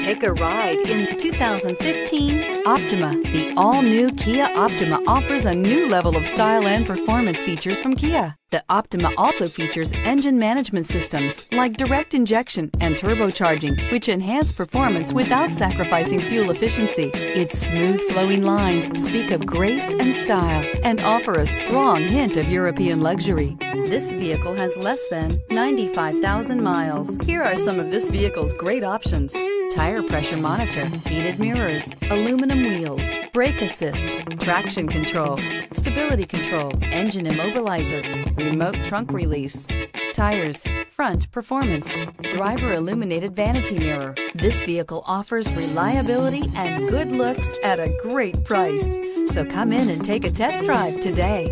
Take a ride in 2015 Optima. The all-new Kia Optima offers a new level of style and performance features from Kia. The Optima also features engine management systems like direct injection and turbocharging, which enhance performance without sacrificing fuel efficiency. Its smooth flowing lines speak of grace and style and offer a strong hint of European luxury. This vehicle has less than 95,000 miles. Here are some of this vehicle's great options tire pressure monitor, heated mirrors, aluminum wheels, brake assist, traction control, stability control, engine immobilizer, remote trunk release, tires, front performance, driver illuminated vanity mirror. This vehicle offers reliability and good looks at a great price. So come in and take a test drive today.